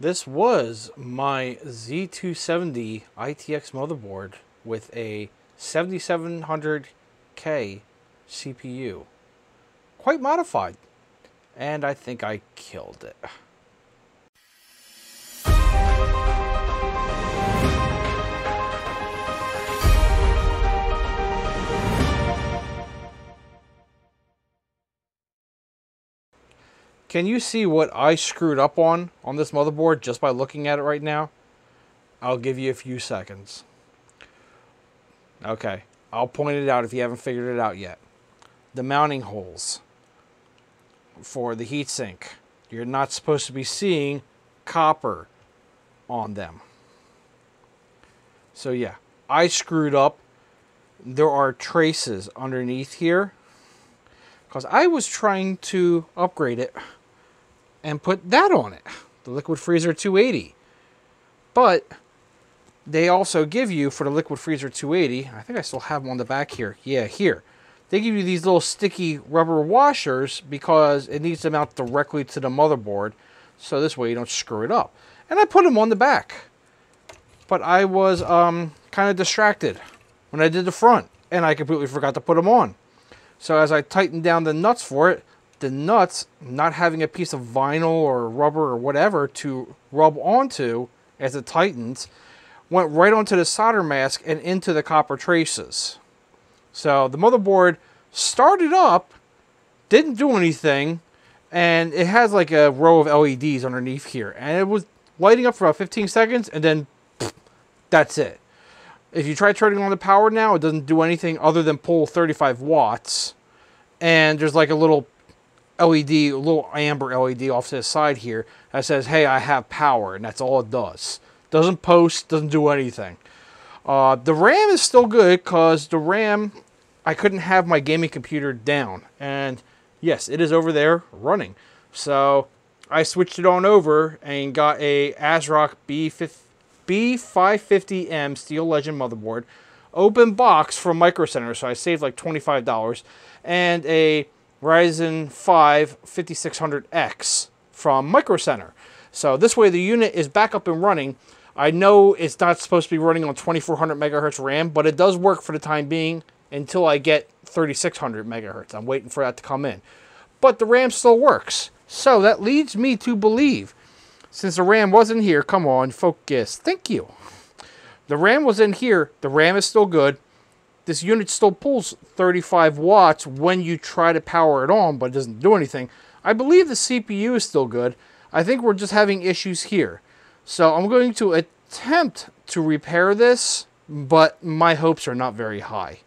This was my Z270 ITX motherboard with a 7700K CPU. Quite modified. And I think I killed it. Can you see what I screwed up on on this motherboard just by looking at it right now? I'll give you a few seconds. Okay, I'll point it out if you haven't figured it out yet. The mounting holes for the heatsink. You're not supposed to be seeing copper on them. So yeah, I screwed up. There are traces underneath here because I was trying to upgrade it and put that on it, the Liquid Freezer 280. But they also give you for the Liquid Freezer 280, I think I still have them on the back here. Yeah, here. They give you these little sticky rubber washers because it needs to mount directly to the motherboard. So this way you don't screw it up. And I put them on the back. But I was um, kind of distracted when I did the front. And I completely forgot to put them on. So as I tightened down the nuts for it, the nuts not having a piece of vinyl or rubber or whatever to rub onto as it tightens went right onto the solder mask and into the copper traces. So the motherboard started up, didn't do anything, and it has like a row of LEDs underneath here. And it was lighting up for about 15 seconds and then that's it. If you try turning on the power now, it doesn't do anything other than pull 35 watts. And there's like a little LED, a little amber LED off to the side here that says, hey, I have power. And that's all it does. Doesn't post, doesn't do anything. Uh, the RAM is still good because the RAM, I couldn't have my gaming computer down. And yes, it is over there running. So I switched it on over and got a ASRock B550M Steel Legend motherboard. Open box from Micro Center, so I saved like $25. And a Ryzen 5 5600X from Micro Center. So this way the unit is back up and running. I know it's not supposed to be running on 2400 megahertz RAM, but it does work for the time being until I get 3600 megahertz. I'm waiting for that to come in. But the RAM still works. So that leads me to believe, since the RAM wasn't here, come on, focus. Thank you. The RAM was in here. The RAM is still good. This unit still pulls 35 watts when you try to power it on, but it doesn't do anything. I believe the CPU is still good. I think we're just having issues here. So I'm going to attempt to repair this, but my hopes are not very high.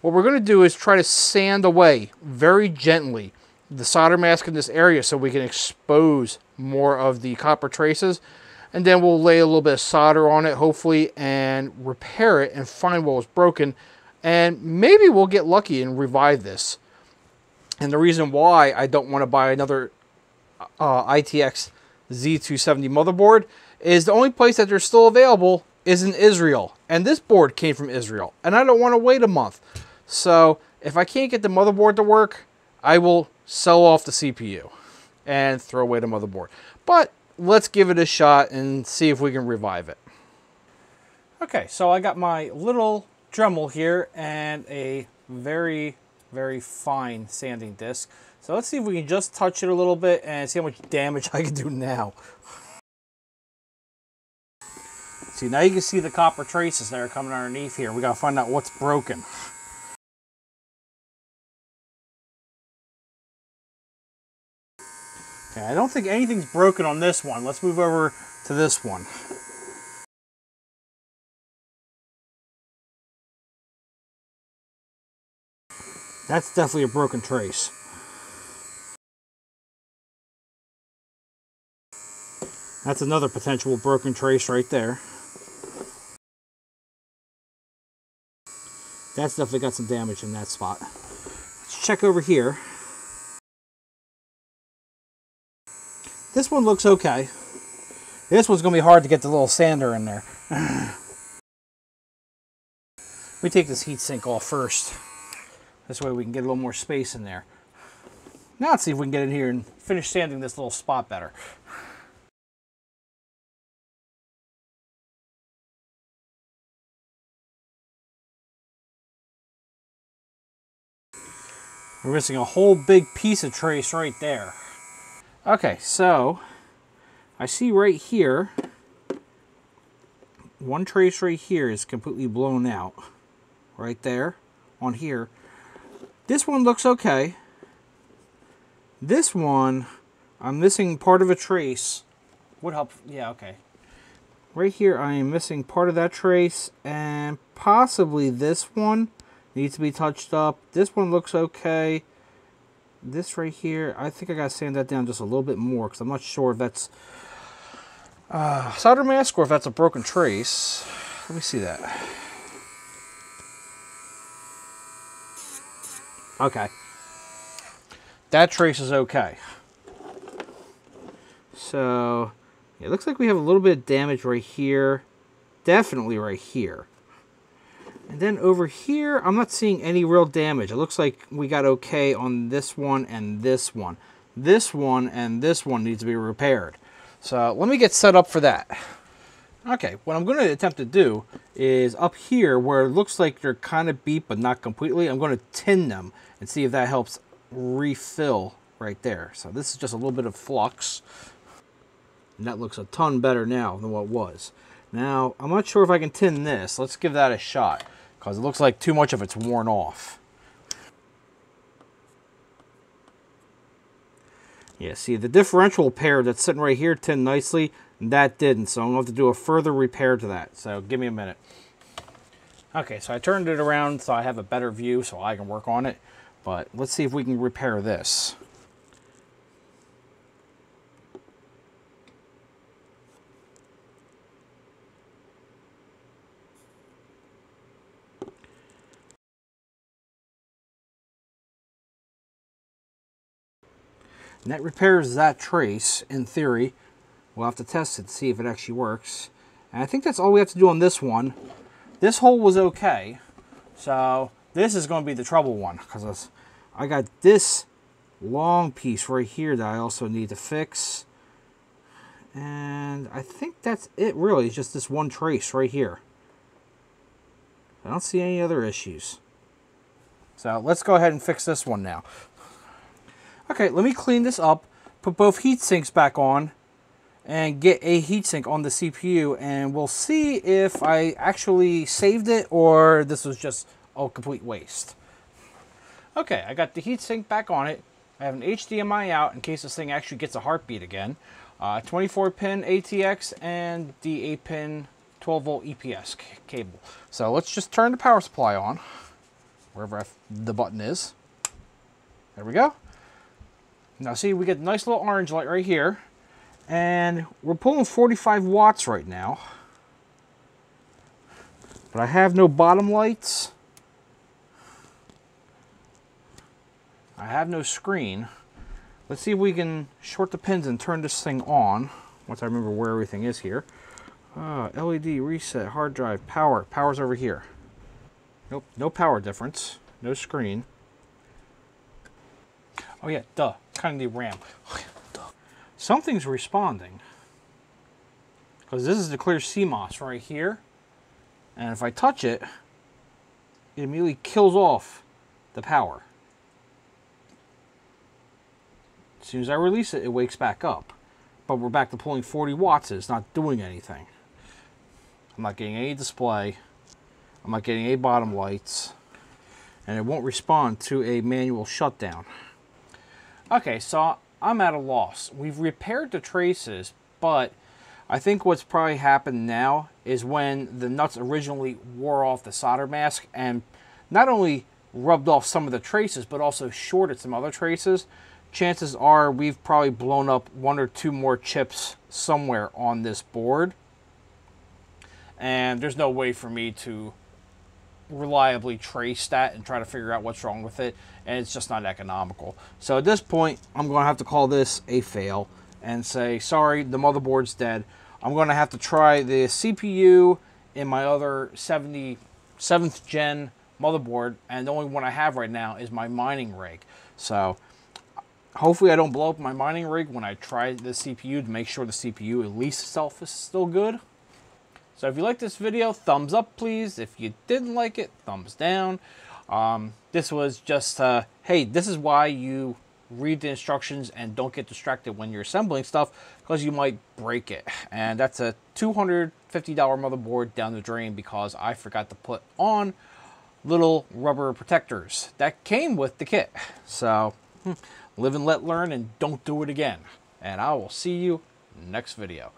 What we're going to do is try to sand away very gently the solder mask in this area so we can expose more of the copper traces. And then we'll lay a little bit of solder on it, hopefully, and repair it and find what was broken. And maybe we'll get lucky and revive this. And the reason why I don't want to buy another uh, ITX Z270 motherboard is the only place that they're still available is in Israel. And this board came from Israel. And I don't want to wait a month. So if I can't get the motherboard to work, I will sell off the CPU and throw away the motherboard. But let's give it a shot and see if we can revive it. Okay, so I got my little Dremel here and a very, very fine sanding disc. So let's see if we can just touch it a little bit and see how much damage I can do now. See, now you can see the copper traces that are coming underneath here. We gotta find out what's broken. Okay, I don't think anything's broken on this one. Let's move over to this one. That's definitely a broken trace. That's another potential broken trace right there. That's definitely got some damage in that spot. Let's check over here. This one looks okay. This one's going to be hard to get the little sander in there. we take this heat sink off first. This way we can get a little more space in there. Now let's see if we can get in here and finish sanding this little spot better. We're missing a whole big piece of trace right there. Okay, so I see right here, one trace right here is completely blown out. Right there, on here, this one looks okay. This one, I'm missing part of a trace. Would help, yeah, okay. Right here, I am missing part of that trace, and possibly this one needs to be touched up. This one looks okay. This right here, I think I gotta sand that down just a little bit more, because I'm not sure if that's uh, solder mask or if that's a broken trace. Let me see that. Okay. That trace is okay. So, it looks like we have a little bit of damage right here. Definitely right here. And then over here, I'm not seeing any real damage. It looks like we got okay on this one and this one. This one and this one needs to be repaired. So let me get set up for that. Okay, what I'm going to attempt to do is up here where it looks like they're kind of beat but not completely, I'm going to tin them and see if that helps refill right there. So this is just a little bit of flux. And that looks a ton better now than what was. Now, I'm not sure if I can tin this. Let's give that a shot because it looks like too much of it's worn off. Yeah, see the differential pair that's sitting right here tinned nicely, that didn't. So I'm going to have to do a further repair to that. So give me a minute. Okay, so I turned it around so I have a better view so I can work on it. But let's see if we can repair this. And that repairs that trace, in theory. We'll have to test it to see if it actually works. And I think that's all we have to do on this one. This hole was okay. So this is going to be the trouble one. Because I got this long piece right here that I also need to fix. And I think that's it really. It's just this one trace right here. I don't see any other issues. So let's go ahead and fix this one now. Okay, let me clean this up, put both heat sinks back on, and get a heatsink on the CPU, and we'll see if I actually saved it or this was just a complete waste. Okay, I got the heatsink back on it. I have an HDMI out in case this thing actually gets a heartbeat again. Uh, 24 pin ATX and the 8 pin 12 volt EPS cable. So let's just turn the power supply on, wherever the button is. There we go. Now see, we get a nice little orange light right here. And we're pulling 45 watts right now. But I have no bottom lights. I have no screen. Let's see if we can short the pins and turn this thing on. Once I remember where everything is here. Uh, LED, reset, hard drive, power. Power's over here. Nope, no power difference. No screen. Oh yeah, duh. Kind of the RAM. Oh, Something's responding. Because this is the clear CMOS right here. And if I touch it, it immediately kills off the power. As soon as I release it, it wakes back up. But we're back to pulling 40 watts. It's not doing anything. I'm not getting any display. I'm not getting any bottom lights. And it won't respond to a manual shutdown. Okay, so I'm at a loss. We've repaired the traces, but I think what's probably happened now is when the nuts originally wore off the solder mask and not only rubbed off some of the traces, but also shorted some other traces, chances are we've probably blown up one or two more chips somewhere on this board. And there's no way for me to reliably trace that and try to figure out what's wrong with it and it's just not economical. So at this point i'm going to have to call this a fail and say sorry the motherboard's dead. I'm going to have to try the cpu in my other 77th gen motherboard and the only one i have right now is my mining rig. So hopefully i don't blow up my mining rig when i try the cpu to make sure the cpu at least itself is still good so if you like this video, thumbs up please. If you didn't like it, thumbs down. Um, this was just, uh, hey, this is why you read the instructions and don't get distracted when you're assembling stuff because you might break it. And that's a $250 motherboard down the drain because I forgot to put on little rubber protectors that came with the kit. So hmm, live and let learn and don't do it again. And I will see you next video.